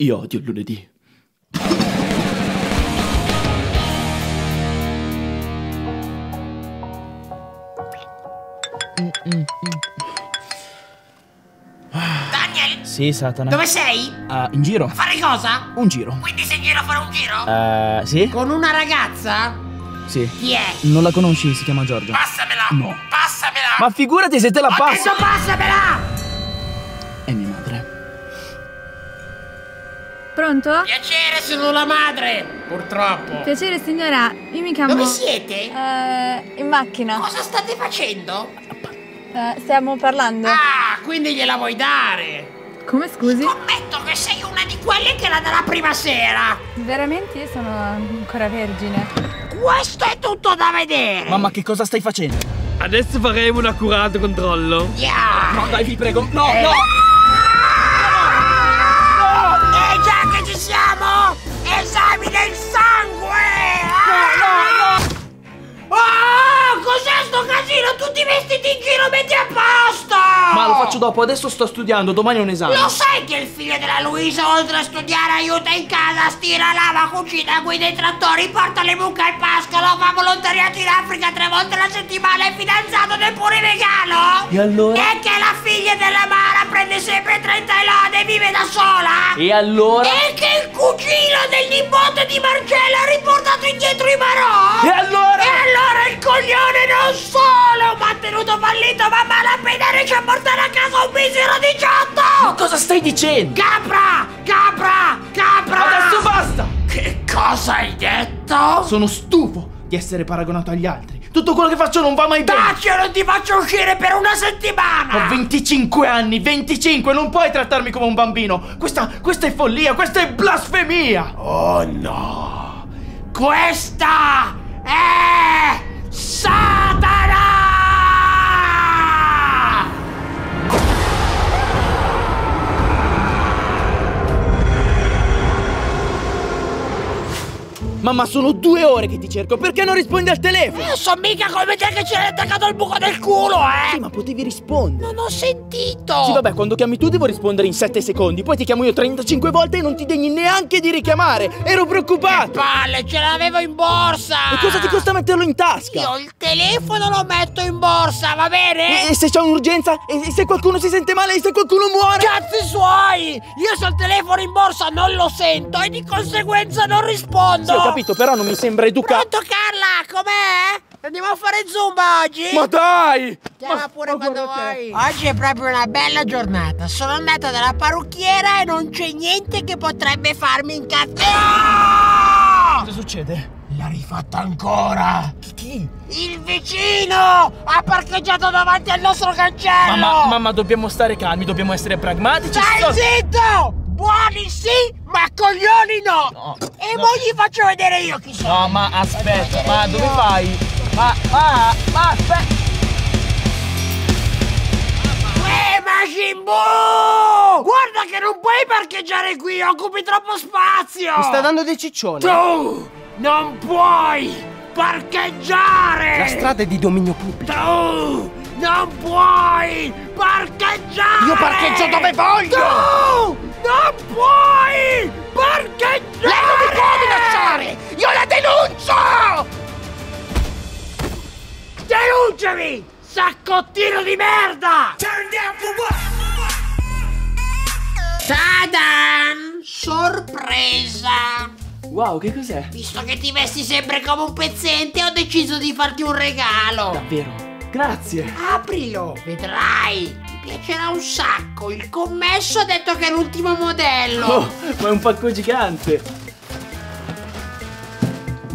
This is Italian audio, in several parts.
Io odio il lunedì. Daniel, Sì, Satana. dove sei? Ah, in giro? A fare cosa? Un giro. Quindi sei in giro a fare un giro? Eh, sì? Con una ragazza? Sì. Chi è? Non la conosci, si chiama Giorgia. Passamela! No. Passamela! Ma figurati se te la Ho passo! detto passamela! Pronto? Piacere, sono la madre! Purtroppo. Piacere signora, io mi chiamo... Dove siete? Eh, in macchina. Cosa state facendo? Eh, stiamo parlando. Ah, quindi gliela vuoi dare? Come scusi? Scommetto che sei una di quelle che la darà prima sera! Veramente io sono ancora vergine. Questo è tutto da vedere! Mamma, che cosa stai facendo? Adesso faremo un accurato controllo. Yeah. No, dai, vi prego. No, Eh. no! Metti a posto! Ma lo faccio dopo, adesso sto studiando, domani ho un esame. Lo sai che il figlio della Luisa, oltre a studiare, aiuta in casa, stira, lava, cucina, guida i trattori, porta le mucche al pascolo, fa volontariato in Africa tre volte alla settimana, è fidanzato del pure vegano? E allora? E che la figlia della Mara prende sempre 30 lode e vive da sola? E allora? E che il cugino del nipote di Marcella ha riportato indietro i marò? E allora? E allora il coglione non solo ha mantenuto fallito ma malapena riesce a portare a casa un misero 18! Ma cosa stai dicendo? Capra! Capra! Capra! Adesso basta! Che cosa hai detto? Sono stufo di essere paragonato agli altri. Tutto quello che faccio non va mai bene. Taci o non ti faccio uscire per una settimana! Ho 25 anni, 25, non puoi trattarmi come un bambino. Questa, questa è follia, questa è blasfemia. Oh no! Questa è Satana! Mamma, sono due ore che ti cerco, perché non rispondi al telefono? Io so mica come te che ce l'hai attaccato al buco del culo, eh! Sì, ma potevi rispondere. Non ho sentito! Sì, vabbè, quando chiami tu devo rispondere in 7 secondi, poi ti chiamo io 35 volte e non ti degni neanche di richiamare. Ero preoccupato. Palle, ce l'avevo in borsa! E cosa ti costa metterlo in tasca? Io il telefono lo metto in borsa, va bene? E, e se c'è un'urgenza? E, e se qualcuno si sente male? E se qualcuno muore? Cazzi suoi! Io se ho il telefono in borsa non lo sento e di conseguenza non rispondo! Sì, capito, però non mi sembra educato. Pronto Carla, com'è? Andiamo a fare zumba oggi? Ma dai! Chiama pure quando vuoi. Oggi è proprio una bella giornata. Sono andata dalla parrucchiera e non c'è niente che potrebbe farmi incazzare. Cosa succede? L'ha rifatta ancora. Chi? Il vicino ha parcheggiato davanti al nostro cancello. Mamma, mamma, dobbiamo stare calmi, dobbiamo essere pragmatici. Stai zitto! Buoni sì, ma coglioni no! No, e no. mo gli faccio vedere io chi sono! No, ma aspetta, ma dove vai? Ma, ma, ma aspetta! Uè, Majin Buu! Guarda che non puoi parcheggiare qui, occupi troppo spazio! Mi sta dando dei ciccioni. Tu non puoi parcheggiare! La strada è di dominio pubblico. Tu non puoi parcheggiare! Io parcheggio dove voglio! Tu non puoi parcheggiare! Lei non mi può minacciare! Io la denuncio! Denunciami! Saccottino di merda! Tadan! Sorpresa! Wow, che cos'è? Visto che ti vesti sempre come un pezzente, ho deciso di farti un regalo! Davvero? Grazie! Aprilo, vedrai! Piacerà un sacco! Il commesso ha detto che è l'ultimo modello! Oh, ma è un pacco gigante!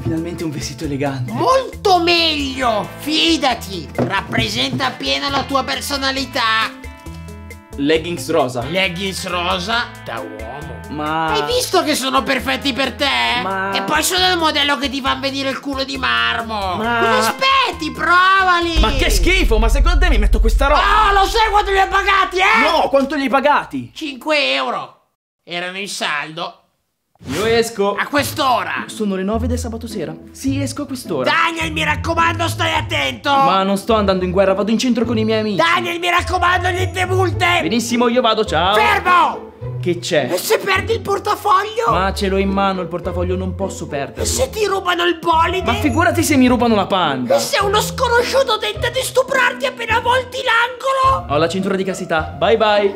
Finalmente un vestito elegante. Molto meglio! Fidati! Rappresenta appieno la tua personalità! Leggings rosa. Leggings rosa da uomo. Ma. Hai visto che sono perfetti per te? Ma- E poi sono il modello che ti fa venire il culo di marmo. Ma- Cosa aspetti? Provali! Ma che schifo! Ma secondo te mi metto questa roba? Oh, lo sai quanto li hai pagati, eh? No, quanto li hai pagati? 5 euro. Erano in saldo. Io esco. A quest'ora. Sono le 9 del sabato sera. Sì, esco a quest'ora. Daniel, mi raccomando, stai attento. Ma non sto andando in guerra, vado in centro con i miei amici. Daniel, mi raccomando, niente multe. Benissimo, io vado, ciao. Fermo! Che c'è? E se perdi il portafoglio? Ma ce l'ho in mano il portafoglio, non posso E perderlo. se ti rubano il bolide? Ma figurati se mi rubano la panda. E se uno sconosciuto tenta di stuprarti appena volti l'angolo? Ho la cintura di castità. Bye bye.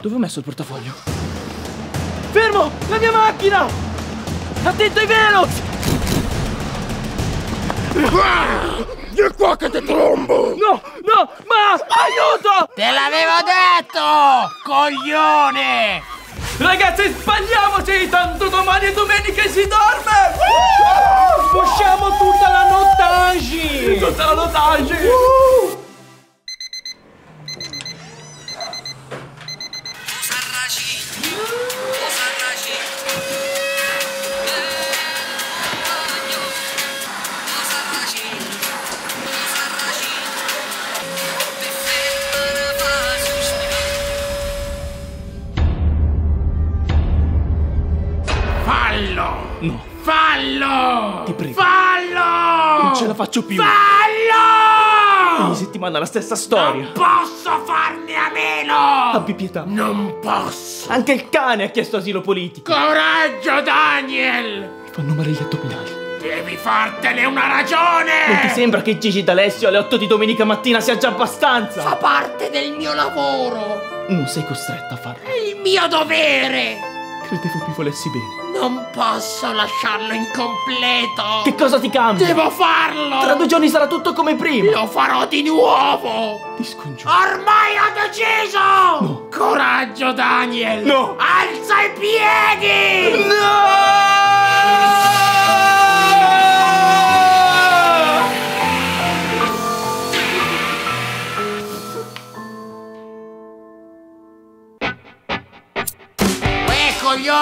Dove ho messo il portafoglio? Fermo! La mia macchina! Attento ai velo! Vieni qua che ti trombo! No! No! Ma! Aiuto! Te l'avevo detto! Coglione! Ragazzi, sbagliamoci! Tanto domani è domenica e si dorme! Fallo! Ti prego. Fallo! non ce la faccio più! Fallo! Ogni settimana la stessa storia! Non posso farne a meno! Abbi pietà! Non posso! Anche il cane ha chiesto asilo politico! Coraggio, Daniel! Mi fanno male gli addominali! Devi fartene una Non ti ragione! sembra che Gigi D'Alessio alle 8 di domenica mattina sia già abbastanza? Fa parte del mio lavoro! Non sei costretta a farlo. È il mio dovere! Credevo mi volessi bene. Non posso lasciarlo incompleto! Che cosa ti cambia? Devo farlo! Tra due giorni sarà tutto come prima. Lo farò di nuovo! Ti scongiuro. Ormai ho deciso! No. Coraggio, Daniel! No! Alza i piedi! Uè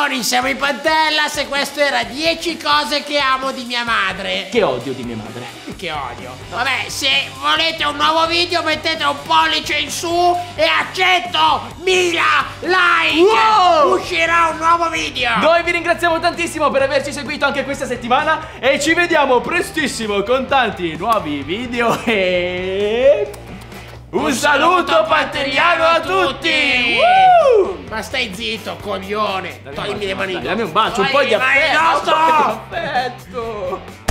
coglioni, siamo in Pantellas e questo era 10 cose che amo di mia madre. Che odio di mia madre. Che odio. Vabbè, se volete un nuovo video mettete un pollice in su e accetto 1000 like. Wow! Uscirà un nuovo video. Noi vi ringraziamo tantissimo per averci seguito anche questa settimana e ci vediamo prestissimo con tanti nuovi video e... Un saluto panteriano a tutti! Woo! Ma stai zitto, coglione. Toglimi le mani. Dammi un bacio, un po' di affetto! affetto!